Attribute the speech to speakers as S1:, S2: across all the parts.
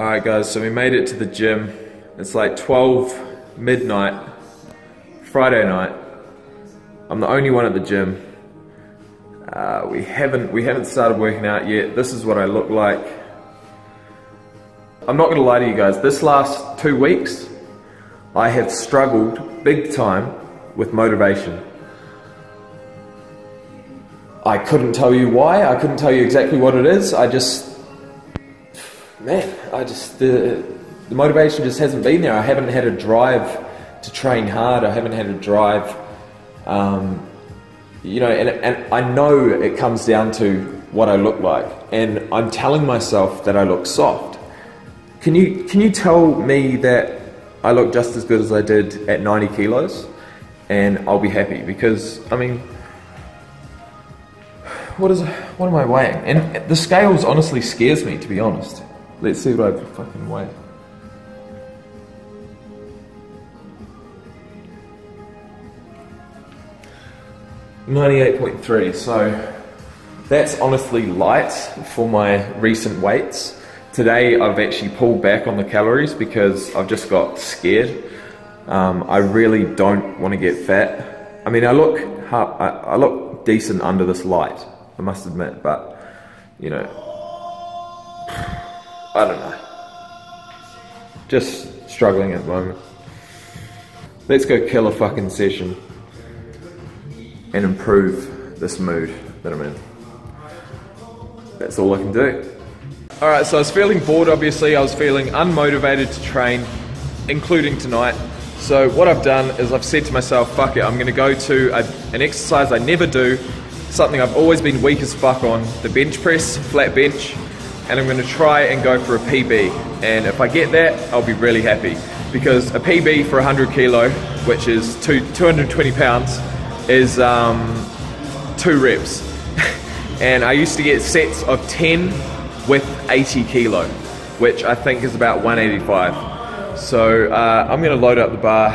S1: Alright guys, so we made it to the gym. It's like 12 midnight, Friday night. I'm the only one at the gym. Uh, we haven't we haven't started working out yet. This is what I look like. I'm not gonna lie to you guys, this last two weeks I have struggled big time with motivation. I couldn't tell you why, I couldn't tell you exactly what it is. I just man, I just the, the motivation just hasn't been there. I haven't had a drive to train hard. I haven't had a drive, um, you know, and, and I know it comes down to what I look like, and I'm telling myself that I look soft. Can you can you tell me that I look just as good as I did at 90 kilos, and I'll be happy because I mean what is what am I weighing? And the scales honestly scares me to be honest. Let's see what I fucking weigh. Ninety-eight point three. So that's honestly light for my recent weights. Today I've actually pulled back on the calories because I've just got scared. Um, I really don't want to get fat. I mean, I look I look decent under this light. I must admit, but you know, I don't know. Just struggling at the moment. Let's go kill a fucking session and improve this mood that I'm in. That's all I can do. Alright, so I was feeling bored obviously, I was feeling unmotivated to train, including tonight. So what I've done is I've said to myself, fuck it, I'm gonna go to a, an exercise I never do, something I've always been weak as fuck on, the bench press, flat bench and I'm going to try and go for a PB. And if I get that, I'll be really happy because a PB for 100 kilo, which is two, 220 pounds, is um, two reps. and I used to get sets of 10 with 80 kilo, which I think is about 185. So uh, I'm going to load up the bar,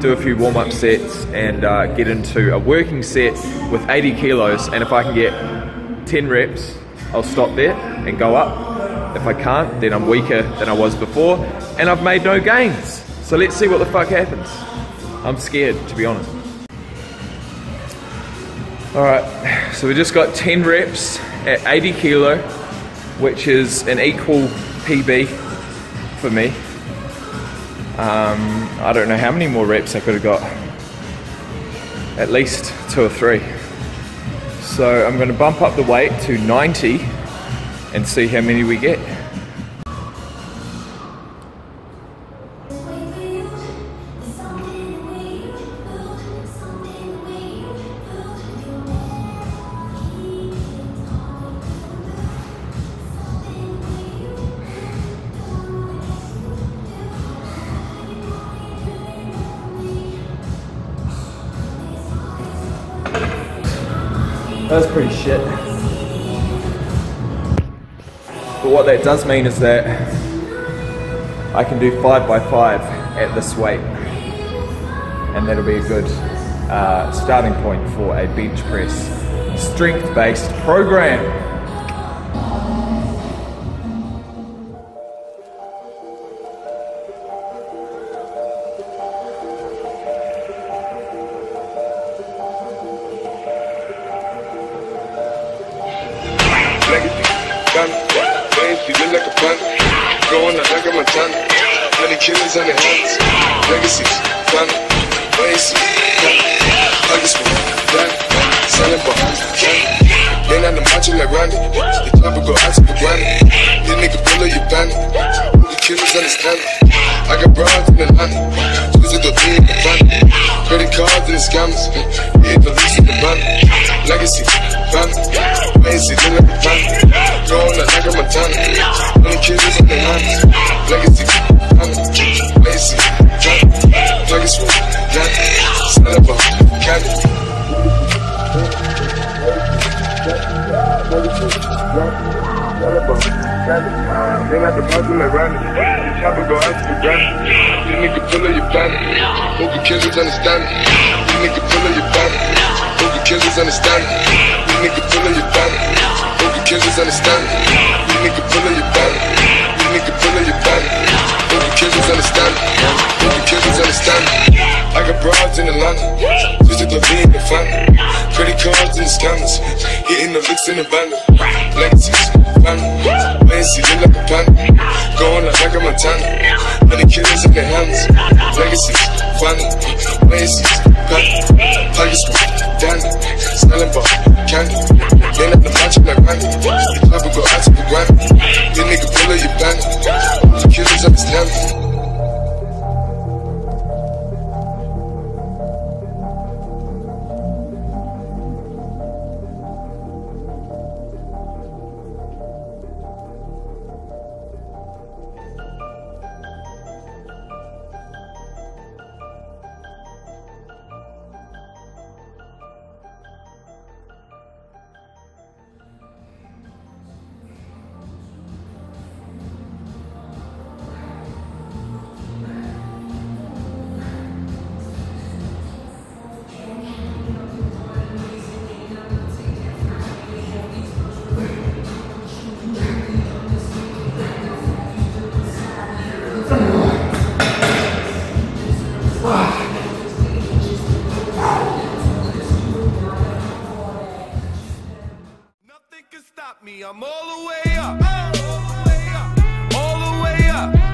S1: do a few warm up sets, and uh, get into a working set with 80 kilos. And if I can get 10 reps, I'll stop there and go up. If I can't, then I'm weaker than I was before, and I've made no gains. So let's see what the fuck happens. I'm scared, to be honest. Alright, so we just got 10 reps at 80 kilo, which is an equal PB for me. Um, I don't know how many more reps I could have got. At least two or three. So I'm going to bump up the weight to 90 and see how many we get. That's pretty shit. But what that does mean is that I can do five by five at this weight. And that'll be a good uh, starting point for a bench press strength based program.
S2: killers on their hands. Legacies, planet, legacy, Huggers for planet, selling bar, They not the macho like Randy. The top go out to the granny. This nigga pull up your panic. The killers understand it. I got broads in the line. Choosing the thing in the planet. Credit cards and the scammers. Yeah, the in the. Legacy, planet, legacy, look like a planet. Going like a Montana. Only killers on their hands. Legacy, Lazy, drunk, plug is full, drunk, son of a cabin. They got the buzz in the run. Chopper go out to the ground. This your planet. Hope the killers understand it. This nigga pull up your planet. Hope the killers understand it. This nigga pull up your planet. Hope the killers understand it. This nigga pull up your planet. This nigga pull up your understand. All the killers understand. I got broads in Atlanta. Just the V in the family. Credit cards and the scammers. Hitting the licks in the band. Legacies, family. Lazy, look like a panda. Going like a Montana. Honey killers in their hands. Legacies, family. Lazy, panda. Pockets full, Danny. Smelling bar, candy. Then at the match like Randy. Papa go out to the ground. Your nigga pull up your bandit. All the killers understand. me.
S3: I'm all the way up. All the way up. All the way up.